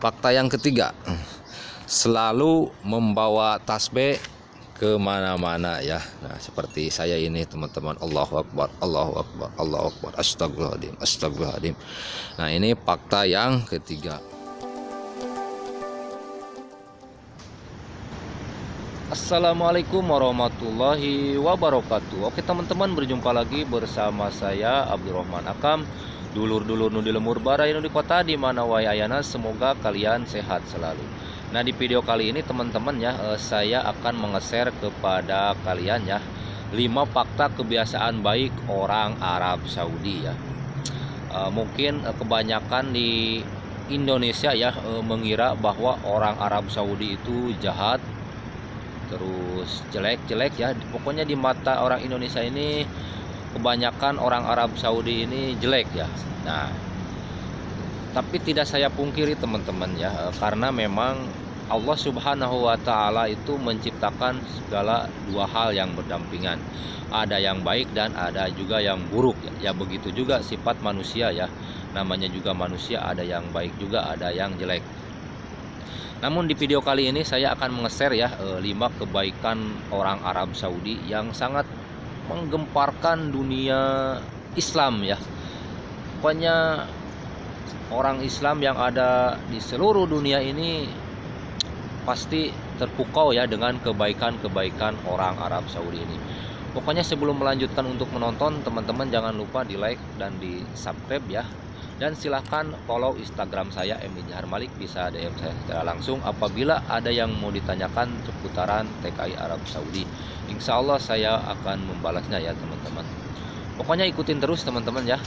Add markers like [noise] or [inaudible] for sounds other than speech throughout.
fakta yang ketiga, selalu membawa tasbih ke mana-mana ya. Nah seperti saya ini teman-teman, Allahu Akbar, Allahu Akbar, Allahu Akbar, Astagfirullahaladzim, Astagfirullahaladzim. Nah ini fakta yang ketiga. Assalamualaikum warahmatullahi wabarakatuh Oke teman-teman berjumpa lagi bersama saya Abdurrahman Akam Dulur-dulur nudi lemur barai di kota di mana wayayana semoga kalian sehat selalu. Nah di video kali ini teman-teman ya eh, saya akan mengeser kepada kalian ya 5 fakta kebiasaan baik orang Arab Saudi ya. Eh, Mungkin eh, kebanyakan di Indonesia ya mengira bahwa orang Arab Saudi itu jahat terus jelek-jelek ya. Pokoknya di mata orang Indonesia ini kebanyakan orang Arab Saudi ini jelek ya nah tapi tidak saya pungkiri teman-teman ya karena memang Allah Subhanahu wa taala itu menciptakan segala dua hal yang berdampingan. Ada yang baik dan ada juga yang buruk ya. Ya begitu juga sifat manusia ya. Namanya juga manusia ada yang baik juga ada yang jelek. Namun di video kali ini saya akan mengeser ya 5 eh, kebaikan orang Arab Saudi yang sangat menggemparkan dunia Islam ya. Pokoknya orang Islam yang ada di seluruh dunia ini pasti terpukau ya dengan kebaikan-kebaikan orang Arab Saudi ini. Pokoknya sebelum melanjutkan untuk menonton teman-teman jangan lupa di like dan di subscribe ya dan silahkan follow Instagram saya Jahar Malik. Bisa DM saya secara langsung apabila ada yang mau ditanyakan seputaran TKI Arab Saudi. Insya Allah saya akan membalasnya ya teman-teman. Pokoknya ikutin terus teman-teman ya.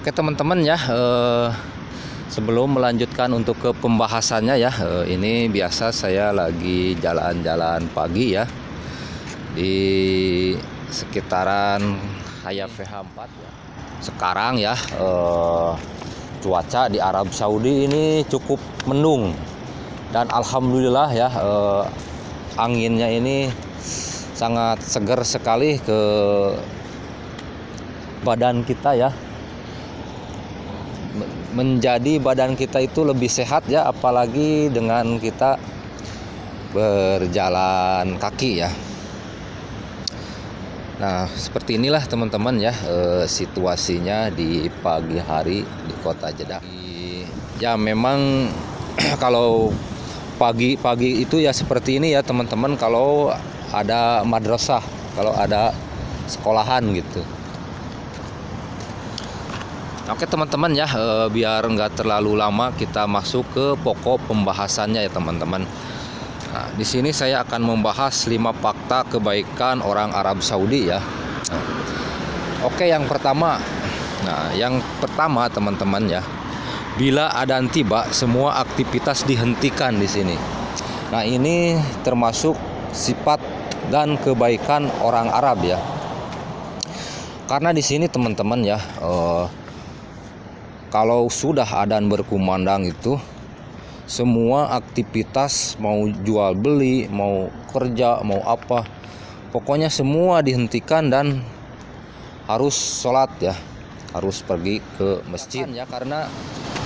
Oke teman-teman ya eh, sebelum melanjutkan untuk ke pembahasannya ya eh, ini biasa saya lagi jalan-jalan pagi ya di sekitaran Hayat VH4 ya. Sekarang ya eh, cuaca di Arab Saudi ini cukup mendung. Dan alhamdulillah ya eh, anginnya ini sangat segar sekali ke badan kita ya. Menjadi badan kita itu lebih sehat ya apalagi dengan kita berjalan kaki ya Nah, seperti inilah teman-teman ya e, situasinya di pagi hari di Kota Jeddah. Ya, memang [clears throat] kalau pagi-pagi itu ya seperti ini ya teman-teman kalau ada madrasah, kalau ada sekolahan gitu. Oke teman-teman ya, e, biar nggak terlalu lama kita masuk ke pokok pembahasannya ya teman-teman. Nah, di sini saya akan membahas 5 fakta kebaikan orang Arab Saudi ya. Nah, oke, yang pertama. Nah, yang pertama teman-teman ya. Bila adan tiba, semua aktivitas dihentikan di sini. Nah, ini termasuk sifat dan kebaikan orang Arab ya. Karena di sini teman-teman ya, eh, kalau sudah adan berkumandang itu semua aktivitas mau jual beli, mau kerja, mau apa, pokoknya semua dihentikan dan harus sholat ya, harus pergi ke masjid ya karena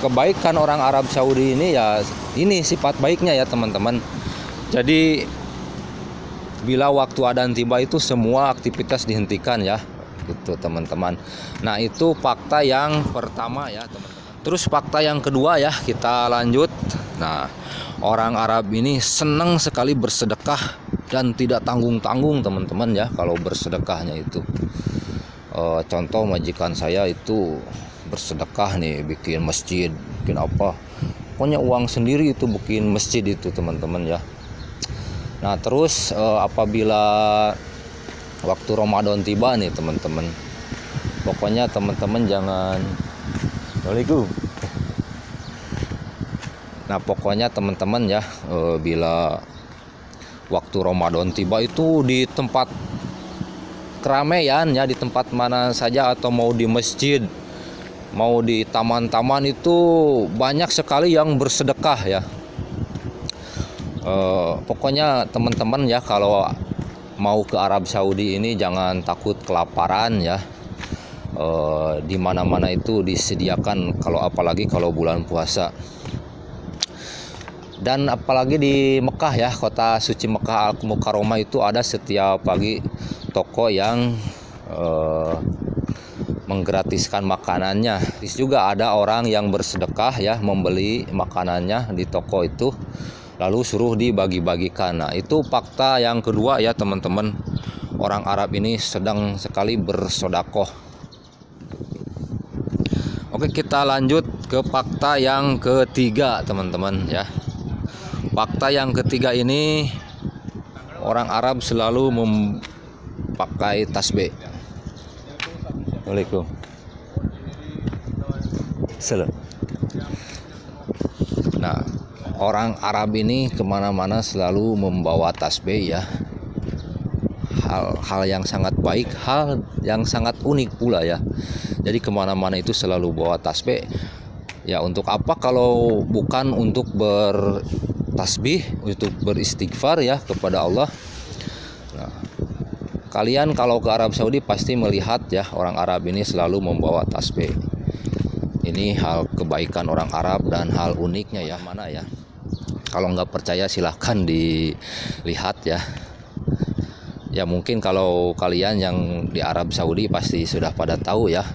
kebaikan orang Arab Saudi ini ya ini sifat baiknya ya teman-teman. Jadi bila waktu adan tiba itu semua aktivitas dihentikan ya gitu teman-teman. Nah itu fakta yang pertama ya teman-teman. Terus fakta yang kedua ya kita lanjut Nah, orang Arab ini senang sekali bersedekah dan tidak tanggung-tanggung teman-teman ya kalau bersedekahnya itu. E, contoh majikan saya itu bersedekah nih bikin masjid, bikin apa. Pokoknya uang sendiri itu bikin masjid itu teman-teman ya. Nah, terus e, apabila waktu Ramadan tiba nih teman-teman. Pokoknya teman-teman jangan Assalamualaikum Nah pokoknya teman-teman ya e, bila waktu Ramadan tiba itu di tempat keramaian ya di tempat mana saja atau mau di masjid mau di taman-taman itu banyak sekali yang bersedekah ya. E, pokoknya teman-teman ya kalau mau ke Arab Saudi ini jangan takut kelaparan ya. Uh, di mana-mana itu disediakan kalau apalagi kalau bulan puasa dan apalagi di Mekah ya kota suci Mekah Al Mukarramah itu ada setiap pagi toko yang uh, menggratiskan makanannya. Di juga ada orang yang bersedekah ya membeli makanannya di toko itu lalu suruh dibagi-bagikan. Nah, itu fakta yang kedua ya teman-teman. Orang Arab ini sedang sekali bersodakoh. Oke, kita lanjut ke fakta yang ketiga, teman-teman ya. Fakta yang ketiga ini orang Arab selalu memakai tasbih. Assalamualaikum. Salam. Nah, orang Arab ini ke mana-mana selalu membawa tasbih ya. Hal-hal yang sangat baik, hal yang sangat unik pula ya. Jadi ke mana-mana itu selalu bawa tasbih. Ya untuk apa kalau bukan untuk bertasbih, untuk beristighfar ya kepada Allah. Nah, Kalian kalau ke Arab Saudi pasti melihat ya orang Arab ini selalu membawa tasbih. Ini hal kebaikan orang Arab dan hal uniknya ya mana ya. Kalau nggak percaya silahkan dilihat ya. Ya mungkin kalau kalian yang di Arab Saudi pasti sudah pada tahu ya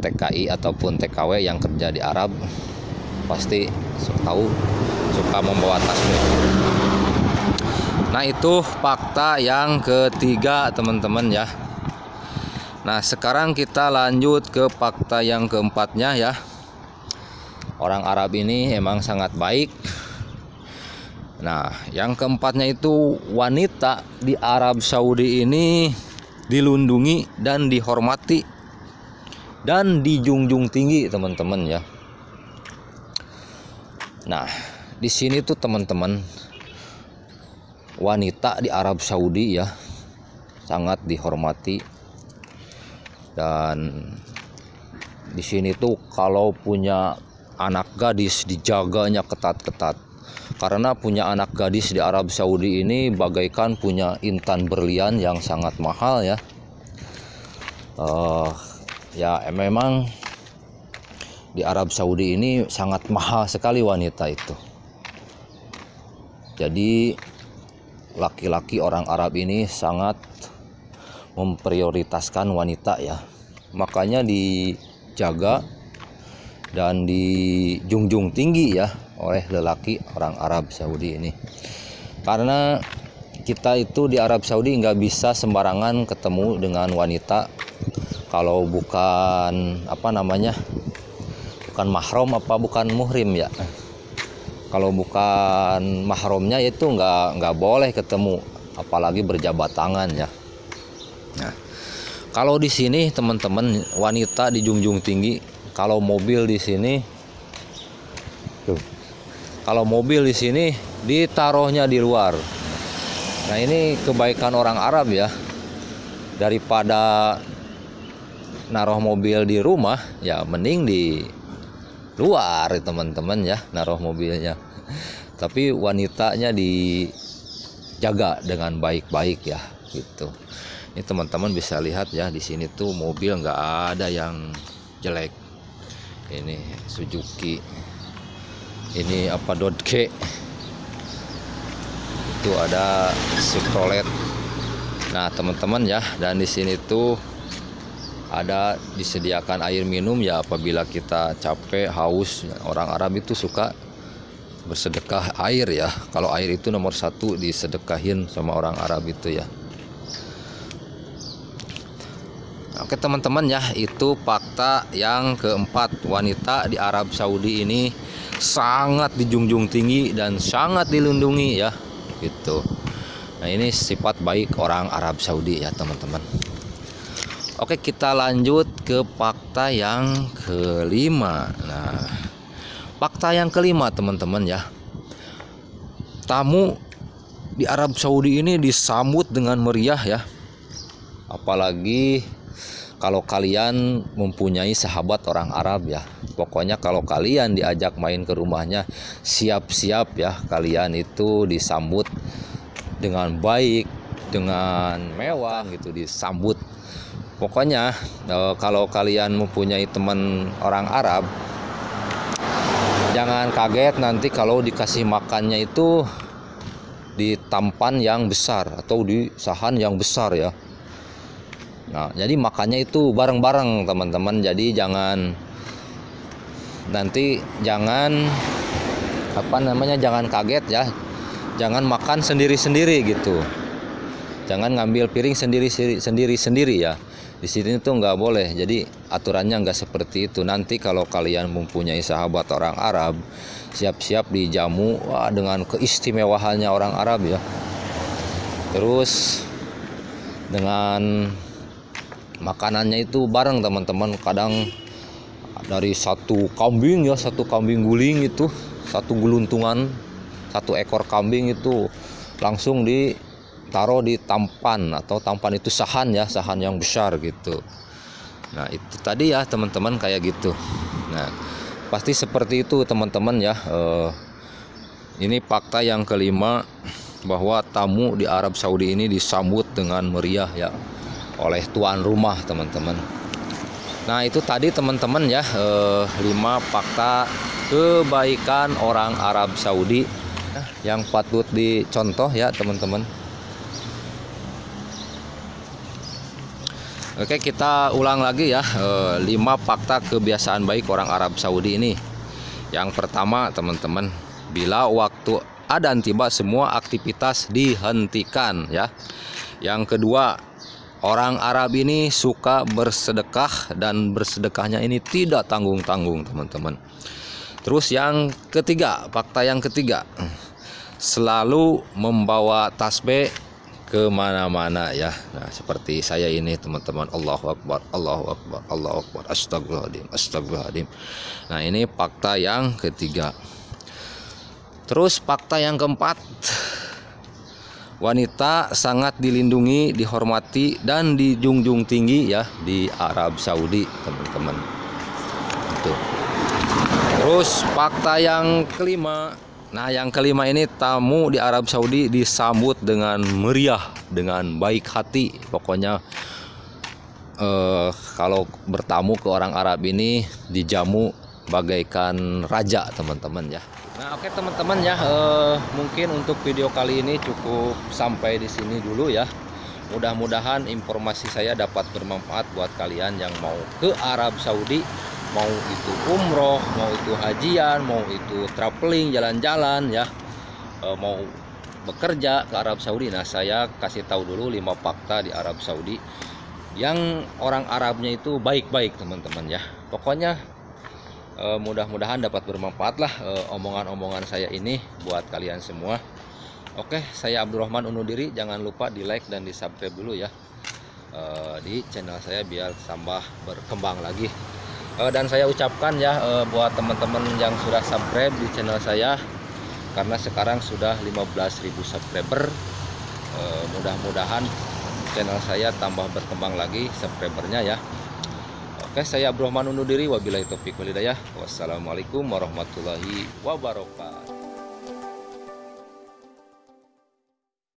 TKI ataupun TKW yang kerja di Arab pasti tahu suka membawa tasbih. Nah itu fakta yang ketiga teman-teman ya. Nah sekarang kita lanjut ke fakta yang keempatnya ya. Orang Arab ini emang sangat baik. Nah yang keempatnya itu wanita di Arab Saudi ini dilundungi dan dihormati dan dijunjung tinggi teman-teman ya. Nah di sini tuh teman-teman wanita di Arab Saudi ya sangat dihormati. Dan di sini tuh kalau punya anak gadis dijaganya ketat-ketat. Karena punya anak gadis di Arab Saudi ini bagaikan punya intan berlian yang sangat mahal ya. Uh, ya memang di Arab Saudi ini sangat mahal sekali wanita itu jadi laki-laki orang Arab ini sangat memprioritaskan wanita ya. Makanya dijaga dan dijunjung tinggi ya oleh lelaki orang Arab Saudi ini. Karena kita itu di Arab Saudi nggak bisa sembarangan ketemu dengan wanita kalau bukan apa namanya bukan mahram apa bukan muhrim ya kalau bukan mahramnya itu nggak nggak boleh ketemu apalagi berjabat tangan ya. Nah kalau di sini teman-teman wanita dijunjung tinggi kalau mobil di sini kalau mobil di sini ditaruhnya di luar. Nah ini kebaikan orang Arab ya. Daripada naruh mobil di rumah ya mending di luar teman-teman ya naruh mobilnya. Tapi wanitanya dijaga dengan baik-baik ya gitu. Ini teman-teman bisa lihat ya di sini tuh mobil nggak ada yang jelek. Ini Suzuki. Ini apa Dodge itu ada Chevrolet nah teman-teman ya dan di sini tuh ada disediakan air minum ya apabila kita capek haus orang Arab itu suka bersedekah air ya. Kalau air itu nomor satu disedekahin sama orang Arab itu ya. Oke teman-teman ya. Itu fakta yang keempat. Wanita di Arab Saudi ini sangat dijunjung tinggi dan sangat dilindungi ya. Gitu. Nah ini sifat baik orang Arab Saudi ya teman-teman Oke kita lanjut ke fakta yang kelima. Nah fakta yang kelima teman-teman ya. Tamu di Arab Saudi ini disambut dengan meriah ya. Apalagi kalau kalian mempunyai sahabat orang Arab ya. Pokoknya kalau kalian diajak main ke rumahnya Siap-siap ya kalian itu disambut dengan baik Dengan mewah gitu disambut pokoknya eh, kalau kalian mempunyai teman orang Arab jangan kaget nanti kalau dikasih makannya itu di tampan yang besar atau di sahan yang besar ya. Nah jadi makannya itu bareng-bareng teman-teman. Jadi jangan nanti jangan apa namanya jangan kaget ya. Jangan makan sendiri-sendiri gitu. Jangan ngambil piring sendiri sendiri sendiri ya di sini tuh nggak boleh. Jadi aturannya nggak seperti itu. Nanti kalau kalian mempunyai sahabat orang Arab siap-siap dijamu wah dengan keistimewaannya orang Arab ya. Terus dengan makanannya itu bareng teman-teman. Kadang dari satu kambing ya satu kambing guling itu satu geluntungan satu ekor kambing itu langsung ditaruh di tampan atau tampan itu sahan ya sahan yang besar gitu. Nah itu tadi ya teman-teman kayak gitu. Nah pasti seperti itu teman-teman ya. Eh, ini fakta yang kelima bahwa tamu di Arab Saudi ini disambut dengan meriah ya oleh tuan rumah teman-teman. Nah itu tadi teman-teman ya. Eh, lima fakta kebaikan orang Arab Saudi. Yang patut dicontoh ya teman-teman Oke kita ulang lagi ya 5 fakta kebiasaan baik orang Arab Saudi ini. Yang pertama teman-teman Bila waktu adan tiba semua aktivitas dihentikan ya. Yang kedua Orang Arab ini suka bersedekah dan bersedekahnya ini tidak tanggung-tanggung teman-teman. Terus yang ketiga, fakta yang ketiga, selalu membawa tasbih ke mana-mana ya. Nah seperti saya ini teman-teman, Allahu Akbar, Allahu Akbar, Allahu Akbar, Astagfirullahaladzim, Astagfirullahaladzim. Nah ini fakta yang ketiga. Terus fakta yang keempat, wanita sangat dilindungi, dihormati dan dijunjung tinggi ya di Arab Saudi teman-teman. Terus fakta yang kelima Nah yang kelima ini tamu di Arab Saudi disambut dengan meriah Dengan baik hati. Pokoknya eh, Kalau bertamu ke orang Arab ini Dijamu bagaikan raja teman-teman ya. Nah oke teman-teman ya eh, Mungkin untuk video kali ini cukup sampai di sini dulu ya. Mudah-mudahan informasi saya dapat bermanfaat buat kalian yang mau ke Arab Saudi mau itu umroh mau itu hajian mau itu traveling jalan-jalan ya. E, mau bekerja ke Arab Saudi. Nah saya kasih tahu dulu lima fakta di Arab Saudi yang orang Arabnya itu baik-baik teman-teman ya. Pokoknya e, mudah-mudahan dapat bermanfaat lah e, omongan-omongan saya ini buat kalian semua. Oke saya Abdurrahman undur diri. Jangan lupa di like dan di subscribe dulu ya di channel saya biar tambah berkembang lagi dan saya ucapkan ya uh, buat teman-teman yang sudah subscribe di channel saya karena sekarang sudah 15.000 subscriber uh, mudah-mudahan channel saya tambah berkembang lagi subscribernya ya. Oke saya Abdurrahman undur diri. Wabillahi taufiq walhidayah. Wassalamualaikum warahmatullahi wabarakatuh